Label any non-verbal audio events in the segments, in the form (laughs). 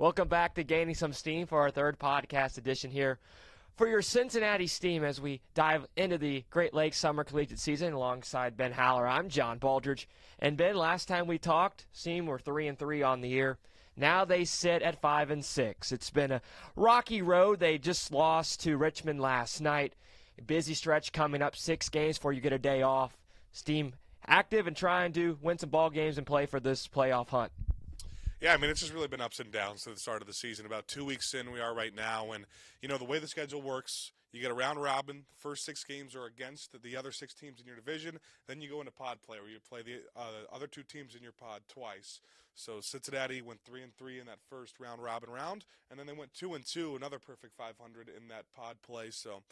Welcome back to Gaining Some Steam for our third podcast edition here for your Cincinnati Steam as we dive into the Great Lakes Summer Collegiate season alongside Ben Haller. I'm John Baldridge. And Ben, last time we talked, Steam were 3 and 3 on the year. Now they sit at 5 and 6. It's been a rocky road. They just lost to Richmond last night. A busy stretch coming up, 6 games before you get a day off. Steam active and trying to win some ball games and play for this playoff hunt. Yeah, I mean, it's just really been ups and downs to the start of the season. About two weeks in, we are right now. And, you know, the way the schedule works, you get a round robin. First six games are against the other six teams in your division. Then you go into pod play, where you play the uh, other two teams in your pod twice. So Cincinnati went three and three in that first round robin round, and then they went two and two, another perfect 500 in that pod play. So,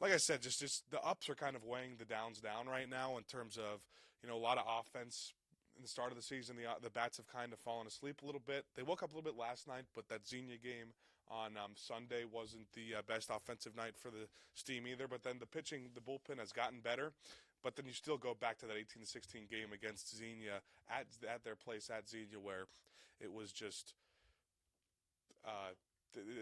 like I said, just just the ups are kind of weighing the downs down right now in terms of you know a lot of offense in the start of the season, the uh, the bats have kind of fallen asleep a little bit. They woke up a little bit last night, but that Xenia game on um, Sunday wasn't the uh, best offensive night for the Steam either. But then the pitching, the bullpen has gotten better. But then you still go back to that 18 16 game against Xenia at at their place at Xenia, where it was just. Uh,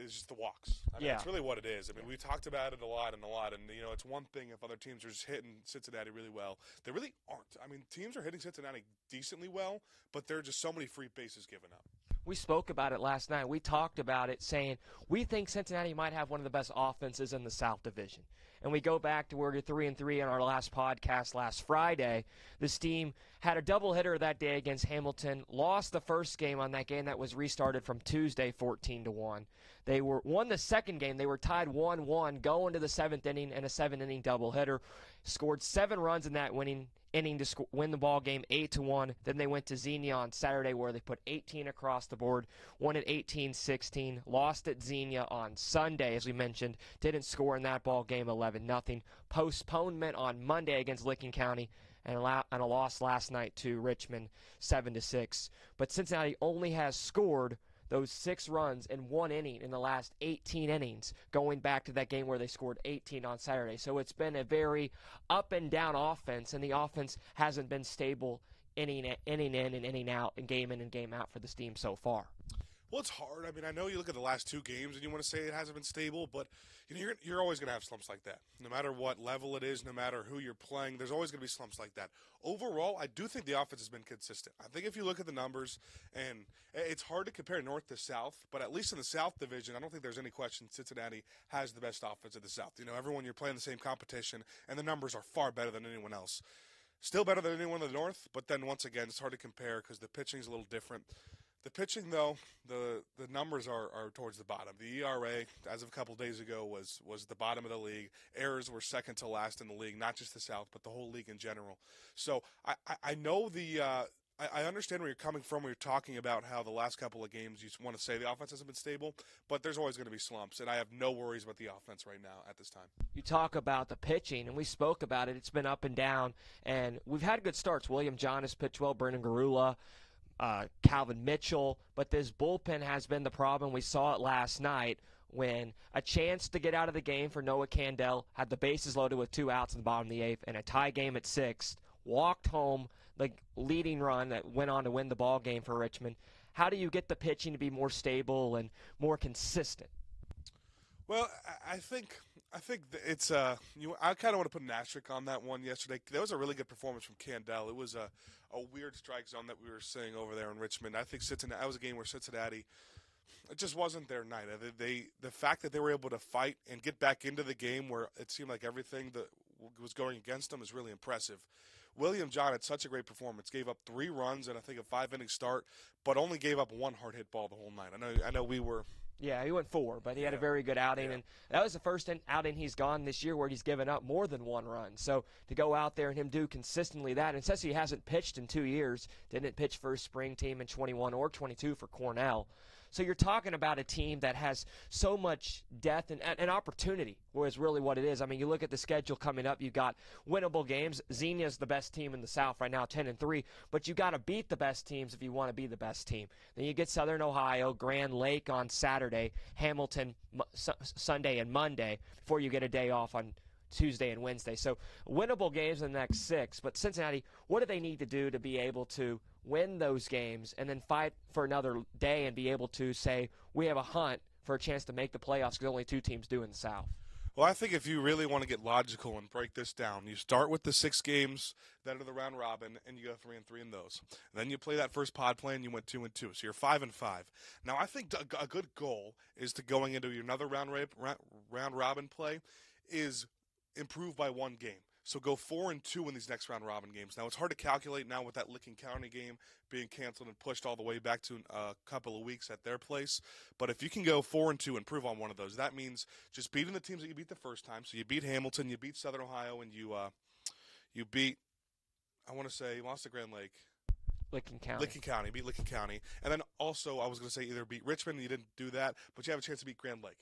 it's just the walks. I mean, yeah. It's really what it is. I mean, we talked about it a lot and a lot. And, you know, it's one thing if other teams are just hitting Cincinnati really well. They really aren't. I mean, teams are hitting Cincinnati decently well, but there are just so many free bases given up. We spoke about it last night. We talked about it saying we think Cincinnati might have one of the best offenses in the South Division and we go back to where you're three and three on our last podcast last Friday. This team had a doubleheader that day against Hamilton, lost the first game on that game that was restarted from Tuesday, 14 to one. They were won the second game. They were tied 1-1 going to the seventh inning and a seven inning doubleheader. Scored seven runs in that winning inning to sc- win the ball game 8 to 1 then they went to Xenia on Saturday where they put 18 across the board won at 18-16 lost at Xenia on Sunday as we mentioned didn't score in that ball game 11 nothing postponement on Monday against Licking County and a, loss last night to Richmond 7 to 6 but Cincinnati only has scored those six runs in one inning in the last 18 innings, going back to that game where they scored 18 on Saturday. So it's been a very up and down offense, and the offense hasn't been stable inning, inning in and inning out, and game in and game out for the Steam so far. Well, it's hard. I mean, I know you look at the last two games and you want to say it hasn't been stable, but you know, you're, you're always going to have slumps like that. No matter what level it is, no matter who you're playing, there's always going to be slumps like that. Overall, I do think the offense has been consistent. I think if you look at the numbers, and it's hard to compare North to South, but at least in the South Division, I don't think there's any question Cincinnati has the best offense in the South. You know, everyone you're playing the same competition, and the numbers are far better than anyone else. Still better than anyone in the North, but then once again, it's hard to compare because the pitching's a little different. The pitching, though, the the numbers are, are towards the bottom. The ERA, as of a couple of days ago, was was the bottom of the league. Errors were second to last in the league, not just the South, but the whole league in general. So I, I, know the. Uh, I, I understand where you're coming from. When you're talking about how the last couple of games you want to say the offense hasn't been stable, but there's always going to be slumps, and I have no worries about the offense right now at this time. You talk about the pitching, and we spoke about it. It's been up and down, and we've had good starts. William John has pitched well. Brendan Garula uh, Calvin Mitchell, but this bullpen has been the problem. We saw it last night when a chance to get out of the game for Noah Candell had the bases loaded with two outs in the bottom of the eighth and a tie game at sixth, walked home the leading run that went on to win the ball game for Richmond. How do you get the pitching to be more stable and more consistent? Well, I think I think it's uh you. I kind of want to put an asterisk on that one yesterday. That was a really good performance from Candell. It was a a weird strike zone that we were seeing over there in Richmond. I think Cincinnati. That was a game where Cincinnati. It just wasn't their night. They, they the fact that they were able to fight and get back into the game where it seemed like everything that was going against them is really impressive. William John had such a great performance. Gave up three runs and I think a five inning start, but only gave up one hard hit ball the whole night. I know I know we were yeah, he went four, but he had a very good outing, yeah. and that was the first outing he's gone this year where he's given up more than one run. So to go out there and him do consistently that, and says he hasn't pitched in two years, didn't pitch for his spring team in 21 or 22 for Cornell. So you're talking about a team that has so much depth and, and opportunity, was really what it is. I mean, you look at the schedule coming up. You've got winnable games. Xenia's the best team in the South right now, 10 and three. But you got to beat the best teams if you want to be the best team. Then you get Southern Ohio, Grand Lake on Saturday, Hamilton Sunday and Monday before you get a day off on Tuesday and Wednesday. So winnable games in the next six. But Cincinnati, what do they need to do to be able to win those games, and then fight for another day and be able to say we have a hunt for a chance to make the playoffs because only two teams do in the South. Well, I think if you really want to get logical and break this down, you start with the six games that are the round robin, and you go three and three in those. And then you play that first pod play, and you went two and two, so you're five and five. Now, I think a good goal is to going into another round round robin play is improve by one game. So go four and two in these next round robin games. Now it's hard to calculate now with that Licking County game being canceled and pushed all the way back to a couple of weeks at their place. But if you can go four and two and prove on one of those, that means just beating the teams that you beat the first time. So you beat Hamilton, you beat Southern Ohio, and you uh, you beat. I want to say you lost to Grand Lake. Licking County. Licking County, beat Licking County, and then also I was going to say either beat Richmond, you didn't do that, but you have a chance to beat Grand Lake.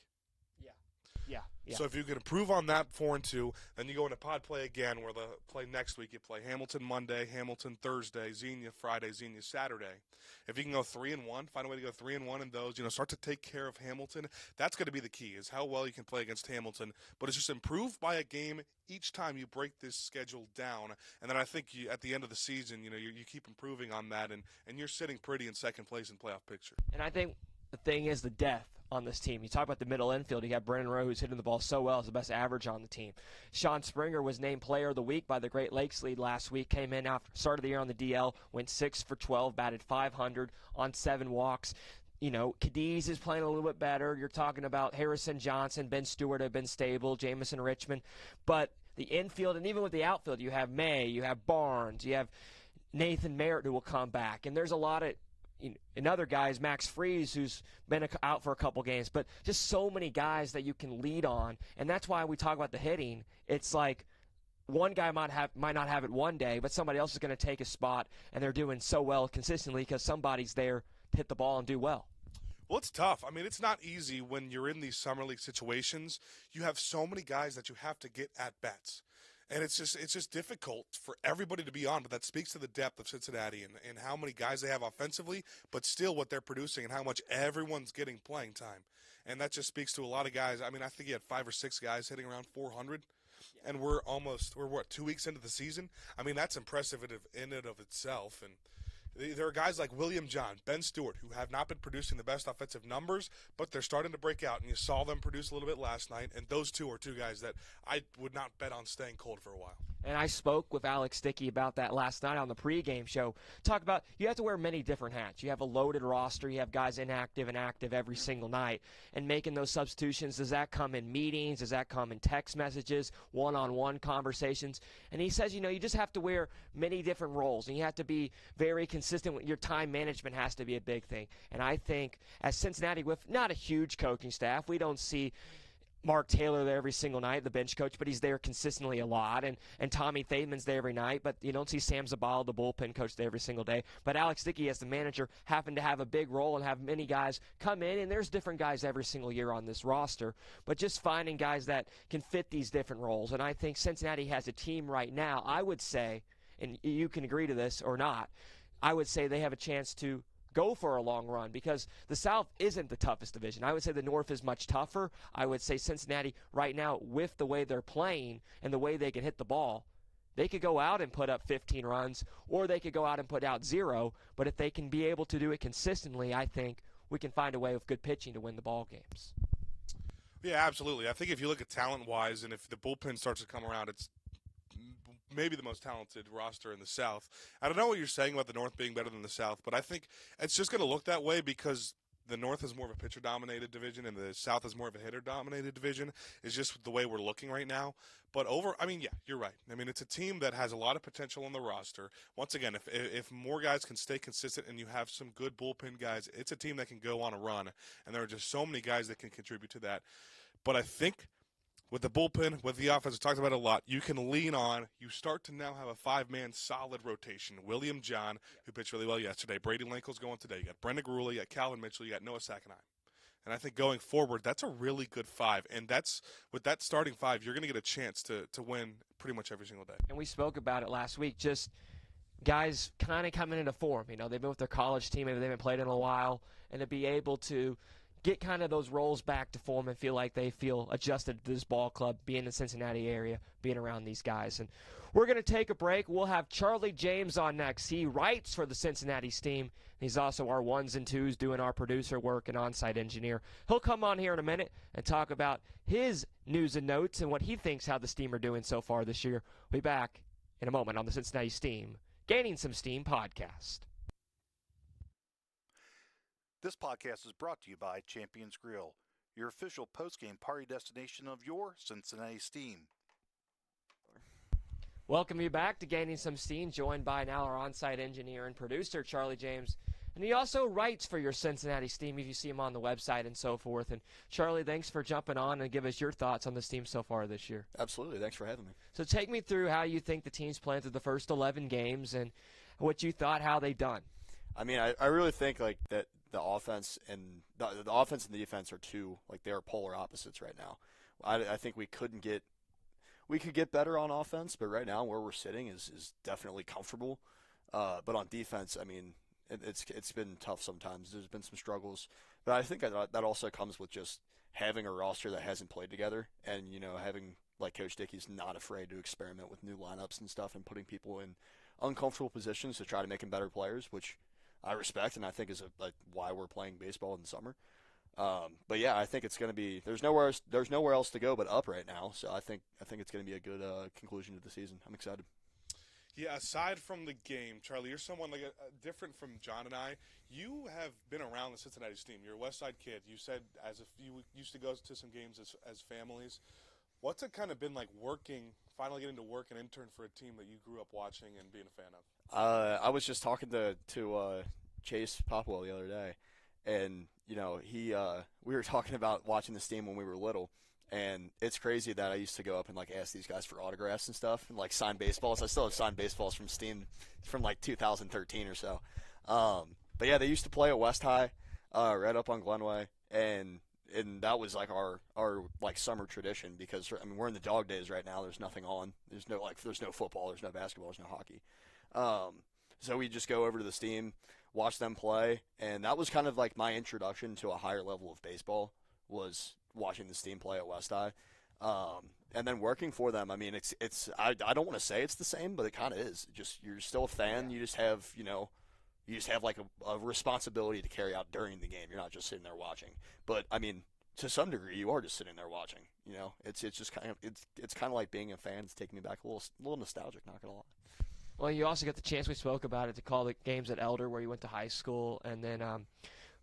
Yeah, yeah. So if you can improve on that four and two, then you go into pod play again, where the play next week you play Hamilton Monday, Hamilton Thursday, Xenia Friday, Xenia Saturday. If you can go three and one, find a way to go three and one in those. You know, start to take care of Hamilton. That's going to be the key: is how well you can play against Hamilton. But it's just improve by a game each time you break this schedule down, and then I think you, at the end of the season, you know, you, you keep improving on that, and and you're sitting pretty in second place in playoff picture. And I think the thing is the death on this team. You talk about the middle infield. You got Brennan Rowe, who's hitting the ball so well, is the best average on the team. Sean Springer was named Player of the Week by the Great Lakes League last week. Came in after start of the year on the DL, went six for 12, batted 500 on seven walks. You know, Cadiz is playing a little bit better. You're talking about Harrison Johnson, Ben Stewart have been stable, Jamison Richmond, but the infield and even with the outfield, you have May, you have Barnes, you have Nathan Merritt who will come back, and there's a lot of another guy is Max Freeze, who's been out for a couple games, but just so many guys that you can lead on, and that's why we talk about the hitting. It's like one guy might have might not have it one day, but somebody else is going to take a spot, and they're doing so well consistently because somebody's there to hit the ball and do well. Well, it's tough. I mean, it's not easy when you're in these summer league situations. You have so many guys that you have to get at bats and it's just it's just difficult for everybody to be on. But that speaks to the depth of Cincinnati and, and how many guys they have offensively, but still what they're producing and how much everyone's getting playing time. And that just speaks to a lot of guys. I mean, I think he had five or six guys hitting around 400, and we're almost we're what two weeks into the season. I mean, that's impressive in, in and of itself. And there are guys like William John, Ben Stewart, who have not been producing the best offensive numbers, but they're starting to break out. And you saw them produce a little bit last night. And those two are two guys that I would not bet on staying cold for a while. And I spoke with Alex Dickey about that last night on the pregame show. Talk about you have to wear many different hats. You have a loaded roster. You have guys inactive and active every single night. And making those substitutions, does that come in meetings? Does that come in text messages, one on one conversations? And he says, you know, you just have to wear many different roles. And you have to be very consistent. With, your time management has to be a big thing. And I think as Cincinnati, with not a huge coaching staff, we don't see Mark Taylor there every single night, the bench coach, but he's there consistently a lot. And, and Tommy Thademan's there every night, but you don't see Sam Zabala, the bullpen coach, there every single day. But Alex Dickey, as the manager, happened to have a big role and have many guys come in. And there's different guys every single year on this roster, but just finding guys that can fit these different roles. And I think Cincinnati has a team right now, I would say, and you can agree to this or not, I would say they have a chance to go for a long run because the South isn't the toughest division. I would say the North is much tougher. I would say Cincinnati right now, with the way they're playing and the way they can hit the ball, they could go out and put up 15 runs or they could go out and put out zero. But if they can be able to do it consistently, I think we can find a way with good pitching to win the ball games. Yeah, absolutely. I think if you look at talent wise and if the bullpen starts to come around, it's maybe the most talented roster in the South. I don't know what you're saying about the North being better than the South, but I think it's just going to look that way because the North is more of a pitcher dominated division and the South is more of a hitter dominated division. Is just the way we're looking right now. But over, I mean, yeah, you're right. I mean, it's a team that has a lot of potential on the roster. Once again, if if more guys can stay consistent and you have some good bullpen guys, it's a team that can go on a run. And there are just so many guys that can contribute to that. But I think with the bullpen, with the offense, we talked about a lot. You can lean on. You start to now have a five-man solid rotation. William John, who pitched really well yesterday. Brady Lincoln's going today. You got Brendan Garula, you got Calvin Mitchell, you got Noah Sakanai. And I think going forward, that's a really good five. And that's with that starting five, you're going to get a chance to to win pretty much every single day. And we spoke about it last week. Just guys kind of coming into form. You know, they've been with their college team, maybe they haven't played in a while, and to be able to get kind of those roles back to form and feel like they feel adjusted to this ball club, being in the Cincinnati area, being around these guys. And we're going to take a break. We'll have Charlie James on next. He writes for the Cincinnati Steam. He's also our ones and twos doing our producer work and on site engineer. He'll come on here in a minute and talk about his news and notes and what he thinks how the Steam are doing so far this year. We'll be back in a moment on the Cincinnati Steam, Gaining Some Steam podcast. This podcast is brought to you by Champions Grill, your official post-game party destination of your Cincinnati Steam. Welcome you back to Gaining Some Steam, joined by now our on-site engineer and producer, Charlie James. And he also writes for your Cincinnati Steam if you see him on the website and so forth. And Charlie, thanks for jumping on and give us your thoughts on the team so far this year. Absolutely. Thanks for having me. So take me through how you think the team's playing through the first 11 games and what you thought, how they done. I mean, I, I really think like that the offense and the, the offense and the defense are two like they are polar opposites right now. I, I think we couldn't get we could get better on offense, but right now where we're sitting is is definitely comfortable. Uh, but on defense, I mean, it, it's it's been tough sometimes. There's been some struggles, but I think that that also comes with just having a roster that hasn't played together, and you know having like Coach Dickey's not afraid to experiment with new lineups and stuff, and putting people in uncomfortable positions to try to make them better players, which I respect, and I think is a, like why we're playing baseball in the summer. Um, but yeah, I think it's going to be there's nowhere else, there's nowhere else to go but up right now. So I think I think it's going to be a good uh, conclusion to the season. I'm excited. Yeah, aside from the game, Charlie, you're someone like uh, different from John and I. You have been around the Cincinnati team. You're a West Side kid. You said as if you used to go to some games as, as families. What's it kind of been like working, finally getting to work and intern for a team that you grew up watching and being a fan of? Uh, I was just talking to to uh, Chase Popwell the other day, and you know he uh, we were (laughs) talking about watching the Steam when we were little. And it's crazy that I used to go up and like ask these guys for autographs and stuff and like sign baseballs. I still have signed baseballs from Steam from like 2013 or so. Um, but yeah, they used to play at West High, uh, right up on Glenway, and and that was like our our like summer tradition because I mean we're in the dog days right now. There's nothing on. There's no like there's no football. There's no basketball. There's no hockey. Um, so we just go over to the Steam, watch them play, and that was kind of like my introduction to a higher level of baseball was watching the Steam play at West High. Um, and then working for them, I mean, it's it's I, I don't want to say it's the same, but it kind of is. Just you're still a fan. You just have you know, you just have like a, a responsibility to carry out during the game. You're not just sitting there watching. But I mean, to some degree, you are just sitting there watching. You know, it's it's just kind of it's it's kind of like being a fan. It's taking me back a little a little nostalgic. Not gonna lie. Well, you also got the chance we spoke about it to call the games at Elder, where you went to high school, and then. Um,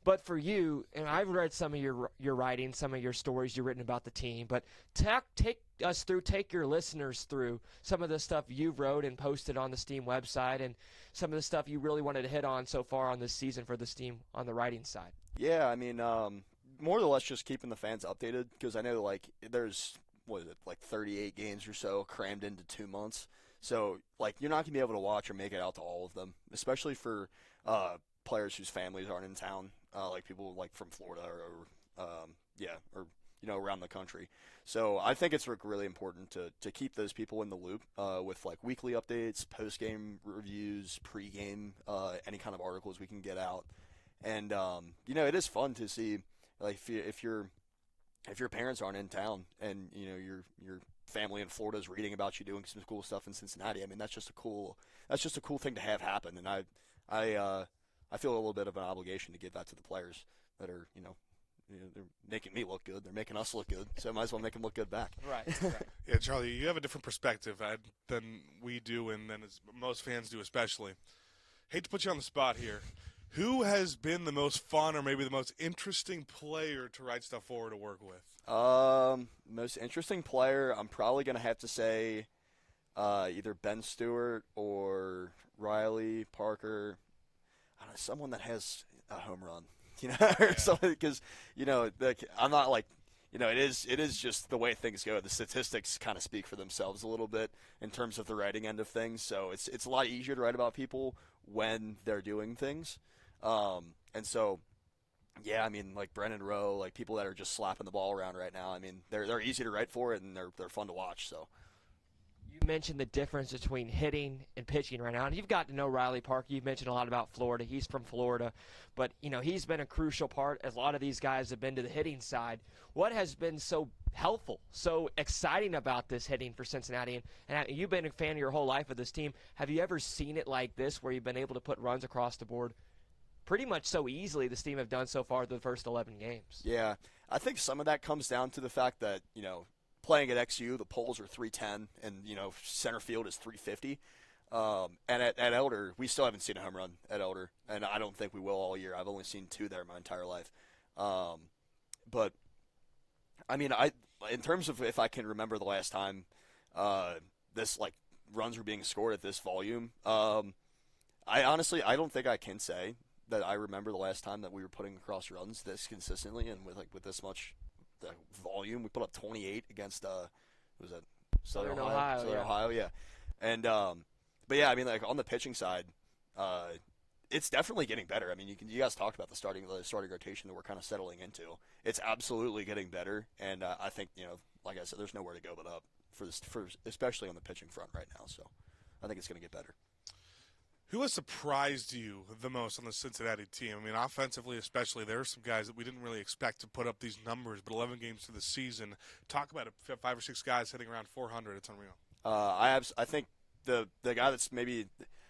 but for you, and I've read some of your your writing, some of your stories you've written about the team. But take take us through, take your listeners through some of the stuff you've wrote and posted on the Steam website, and some of the stuff you really wanted to hit on so far on this season for the Steam on the writing side. Yeah, I mean, um, more or less just keeping the fans updated because I know like there's what is it like 38 games or so crammed into two months. So like you're not gonna be able to watch or make it out to all of them, especially for uh, players whose families aren't in town, uh, like people like from Florida or, or um, yeah, or you know around the country. So I think it's really important to to keep those people in the loop uh, with like weekly updates, post game reviews, pre game, uh, any kind of articles we can get out, and um, you know it is fun to see like if, you, if you're if your parents aren't in town and you know your your family in Florida is reading about you doing some cool stuff in Cincinnati. I mean, that's just a cool that's just a cool thing to have happen, and I I uh, I feel a little bit of an obligation to give that to the players that are you know. You know, they're making me look good. They're making us look good. So I might as well make them look good back. Right. right. (laughs) Yeah, Charlie, you have a different perspective uh, than we do, and than most fans do, especially. Hate to put you on the spot here. Who has been the most fun or maybe the most interesting player to write stuff for to work with? Um, most interesting player, I'm probably gonna have to say, uh, either Ben Stewart or Riley Parker. Know, someone that has a home run, (laughs) you know, or Yeah. something because you know, like I'm not like. You know, it is it is just the way things go. The statistics kind of speak for themselves a little bit in terms of the writing end of things. So it's it's a lot easier to write about people when they're doing things. Um, and so, yeah, I mean, like Brennan Rowe, like people that are just slapping the ball around right now. I mean, they're they're easy to write for, and they're they're fun to watch. So You mentioned the difference between hitting and pitching right now, and you've got to know Riley Parker. You've mentioned a lot about Florida. He's from Florida, but you know he's been a crucial part. As a lot of these guys have been to the hitting side. What has been so helpful, so exciting about this hitting for Cincinnati? And, and you've been a fan your whole life of this team. Have you ever seen it like this, where you've been able to put runs across the board? Pretty much so easily, this team have done so far the first 11 games. Yeah, I think some of that comes down to the fact that you know playing at XU, the poles are 310, and you know center field is 350. Um, and at, at Elder, we still haven't seen a home run at Elder, and I don't think we will all year. I've only seen two there my entire life. Um, but I mean, I in terms of if I can remember the last time uh, this like runs were being scored at this volume, um, I honestly I don't think I can say that I remember the last time that we were putting across runs this consistently and with like with this much the volume. We put up 28 against uh, was that Southern, Ohio? Ohio Southern yeah. Ohio, yeah. And um, but yeah, I mean, like on the pitching side, uh, it's definitely getting better. I mean, you can you guys talked about the starting the starting rotation that we're kind of settling into. It's absolutely getting better, and uh, I think you know, like I said, there's nowhere to go but up for this, for especially on the pitching front right now. So I think it's going to get better. Who has surprised you the most on the Cincinnati team? I mean, offensively, especially, there are some guys that we didn't really expect to put up these numbers, but 11 games to the season. Talk about it, five or six guys hitting around 400. It's unreal. Uh, I have, I think the the guy that's maybe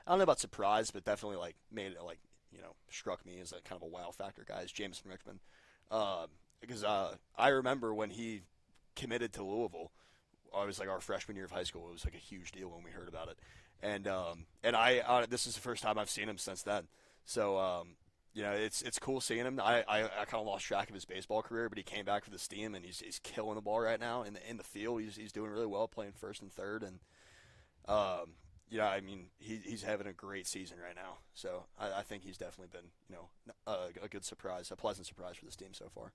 I don't know about surprised, but definitely like made it like you know struck me as a kind of a wow factor guy is Jameson Richman, uh, because uh, I remember when he committed to Louisville. I was like our freshman year of high school. It was like a huge deal when we heard about it and um, and I uh, this is the first time I've seen him since then. So um, you know, it's it's cool seeing him. I, I, I kind of lost track of his baseball career, but he came back for the steam, and he's he's killing the ball right now in the in the field. He's he's doing really well, playing first and third, and um, you know, I mean, he, he's having a great season right now. So I, I think he's definitely been you know a, a good surprise, a pleasant surprise for this team so far.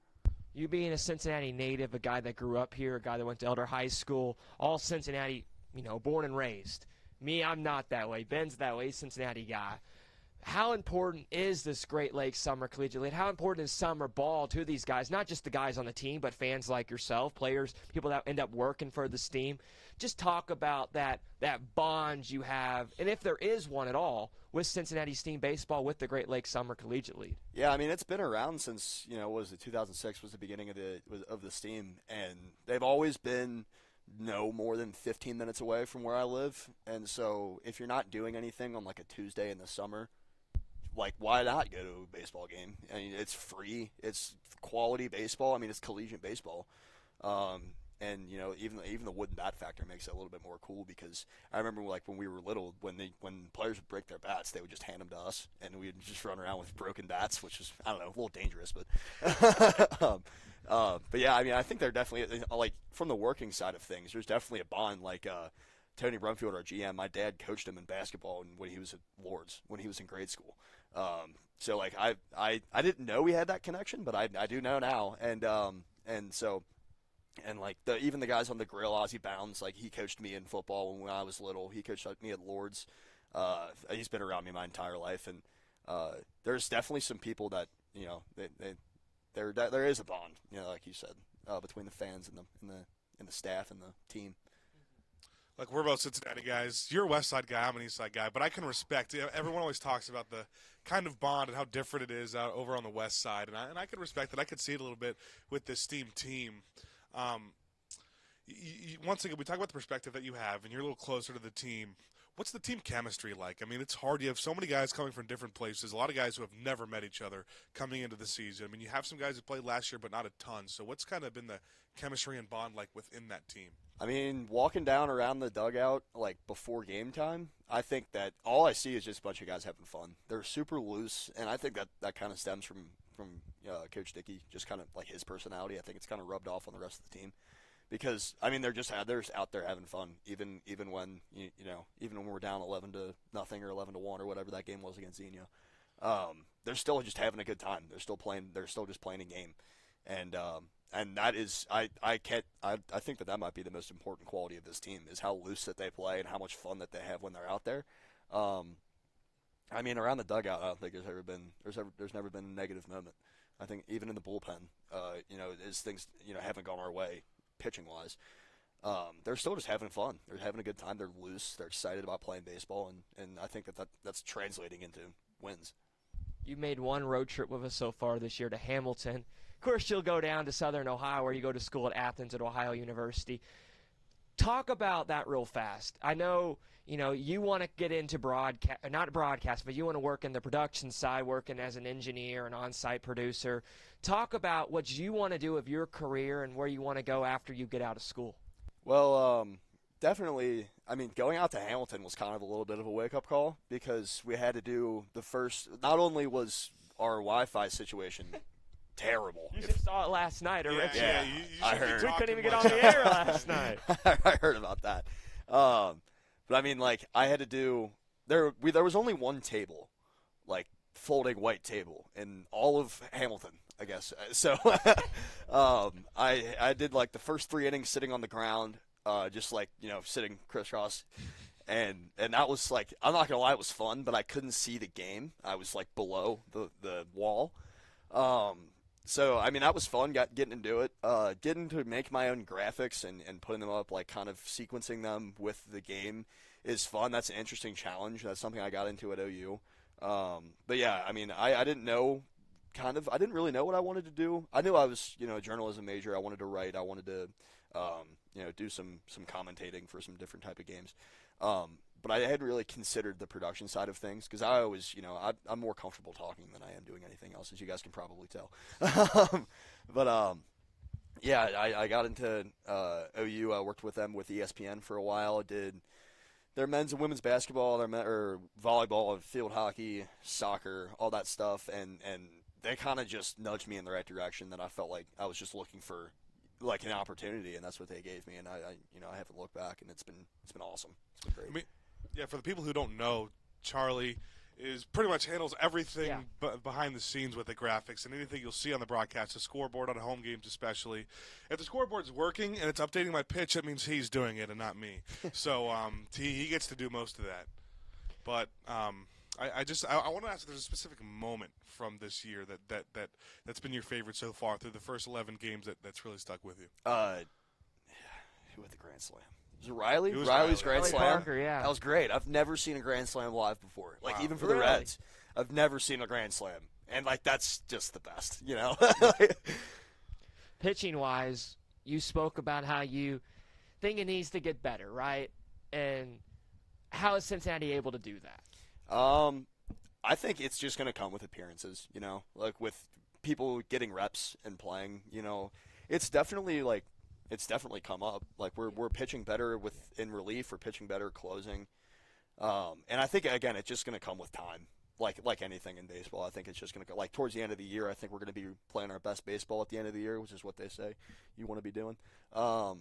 You being a Cincinnati native, a guy that grew up here, a guy that went to Elder High School, all Cincinnati, you know, born and raised me, I'm not that way. Ben's that way, Cincinnati guy. How important is this Great Lakes Summer Collegiate League? How important is summer ball to these guys? Not just the guys on the team, but fans like yourself, players, people that end up working for this team. Just talk about that that bond you have, and if there is one at all, with Cincinnati Steam baseball with the Great Lakes Summer Collegiate League. Yeah, I mean it's been around since you know was it 2006 was the beginning of the of the Steam, and they've always been no more than 15 minutes away from where I live. And so if you're not doing anything on like a Tuesday in the summer, like why not go to a baseball game? I mean, it's free. It's quality baseball. I mean, it's collegiate baseball. Um, and you know, even even the wooden bat factor makes it a little bit more cool because I remember like when we were little, when they when players would break their bats, they would just hand them to us, and we'd just run around with broken bats, which is I don't know, a little dangerous, but (laughs) um, uh, but yeah, I mean, I think they're definitely like from the working side of things. There's definitely a bond. Like uh, Tony Brumfield, our GM, my dad coached him in basketball when he was at Lourdes, when he was in grade school. Um, so like I, I I didn't know we had that connection, but I, I do know now, and um, and so and like the even the guys on the grill, Ozzie Bounds, like he coached me in football when I was little. He coached me at Lourdes. Uh, he's been around me my entire life, and uh, there's definitely some people that you know they, they there there is a bond, you know, like you said, uh, between the fans and the and the and the staff and the team. Like we're both Cincinnati guys. You're a West Side guy. I'm an East Side guy, but I can respect. Everyone always talks about the kind of bond and how different it is out over on the West Side, and I, and I can respect it. I could see it a little bit with this team team. Um, you, you, once again, we talk about the perspective that you have, and you're a little closer to the team. What's the team chemistry like? I mean, it's hard. You have so many guys coming from different places. A lot of guys who have never met each other coming into the season. I mean, you have some guys who played last year, but not a ton. So, what's kind of been the chemistry and bond like within that team? I mean, walking down around the dugout like before game time, I think that all I see is just a bunch of guys having fun. They're super loose, and I think that that kind of stems from from uh, Coach Dickey, just kind of like his personality. I think it's kind of rubbed off on the rest of the team because I mean they're just they're just out there having fun even even when you, you know even when we're down 11 to nothing or 11 to 1 or whatever that game was against Xenia. Um, they're still just having a good time. They're still playing they're still just playing a game. And um, and that is I I can't I I think that that might be the most important quality of this team is how loose that they play and how much fun that they have when they're out there. Um, I mean around the dugout I don't think there's ever been there's ever there's never been a negative moment. I think even in the bullpen, uh, you know, as things you know haven't gone our way, pitching wise. um, they're still just having fun. They're having a good time. They're loose. They're excited about playing baseball, and, and I think that, that that's translating into wins. You made one road trip with us so far this year to Hamilton. Of course, you'll go down to Southern Ohio, where you go to school at Athens at Ohio University. Talk about that real fast. I know you know you want to get into broadcast, not broadcast, but you want to work in the production side, working as an engineer, an on-site producer. Talk about what you want to do with your career and where you want to go after you get out of school. Well, um, definitely. I mean, going out to Hamilton was kind of a little bit of a wake up call because we had to do the first. Not only was our Wi-Fi situation terrible. You just saw it last night, or Yeah, yeah, Yeah, you, you I heard. We couldn't even get on the air last (laughs) night. (laughs) I heard about that. Um, but I mean, like, I had to do there. We there was only one table, like folding white table in all of Hamilton, I guess. So, (laughs) um, I I did like the first three innings sitting on the ground, uh, just like you know sitting crisscross, and and that was like I'm not gonna lie, it was fun, but I couldn't see the game. I was like below the the wall. Um, so I mean that was fun. Got getting to do it. Uh, getting to make my own graphics and, and putting them up, like kind of sequencing them with the game, is fun. That's an interesting challenge. That's something I got into at OU. Um, but yeah, I mean I, I didn't know kind of I didn't really know what I wanted to do. I knew I was you know a journalism major. I wanted to write. I wanted to um, you know do some some commentating for some different type of games. Um, but I hadn't really considered the production side of things because I always, you know, I, I'm more comfortable talking than I am doing anything else, as you guys can probably tell. (laughs) Um, but um, yeah, I, I got into uh, OU. I worked with them with ESPN for a while. I did their men's and women's basketball, their men, or volleyball, field hockey, soccer, all that stuff, and and they kind of just nudged me in the right direction. That I felt like I was just looking for like an opportunity, and that's what they gave me. And I, I you know, I haven't looked back, and it's been it's been awesome. It's been great. I mean, yeah, for the people who don't know, Charlie is pretty much handles everything Yeah. b- behind the scenes with the graphics and anything you'll see on the broadcast, the scoreboard on home games especially. If the scoreboard's working and it's updating my pitch, that means he's doing it and not me. (laughs) so um, he, he gets to do most of that. But um, I, I just I, I want to ask if there's a specific moment from this year that, that, that that's been your favorite so far through the first 11 games that, that's really stuck with you. Uh, who had the grand slam? Was it Riley? It was Riley's Riley. grand Riley slam. Parker, yeah. that was great. I've never seen a grand slam live before. Like Wow. even for Really? the Reds, I've never seen a grand slam, and like that's just the best, you know. (laughs) pitching wise, you spoke about how you think it needs to get better, right? And how is Cincinnati able to do that? Um, I think it's just going to come with appearances, you know, like with people getting reps and playing. You know, it's definitely like it's definitely come up. Like we're we're pitching better with in relief, we're pitching better closing, um, and I think again it's just going to come with time. Like like anything in baseball, I think it's just going to go like towards the end of the year. I think we're going to be playing our best baseball at the end of the year, which is what they say you want to be doing. Um,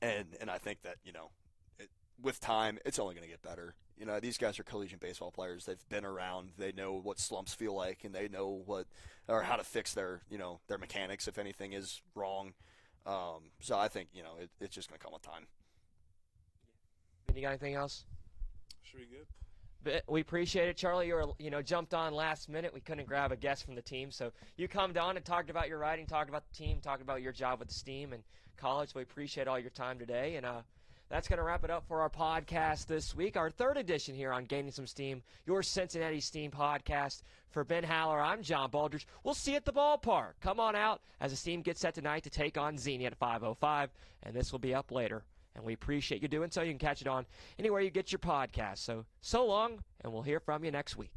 and and I think that you know it, with time, it's only going to get better. You know, these guys are collegiate baseball players. They've been around. They know what slumps feel like, and they know what or how to fix their you know their mechanics if anything is wrong. Um, so I think you know it, it's just going to come with time. You got anything else? Should be good. But we appreciate it, Charlie. You were, you know, jumped on last minute. We couldn't grab a guest from the team, so you come down and talked about your writing, talked about the team, talked about your job with the Steam and college. We appreciate all your time today, and uh, that's going to wrap it up for our podcast this week, our third edition here on Gaining Some Steam, your Cincinnati Steam podcast. For Ben Haller, I'm John Baldridge. We'll see you at the ballpark. Come on out as the Steam gets set tonight to take on Xenia at 5:05, and this will be up later. And we appreciate you doing so. You can catch it on anywhere you get your podcast. So, so long, and we'll hear from you next week.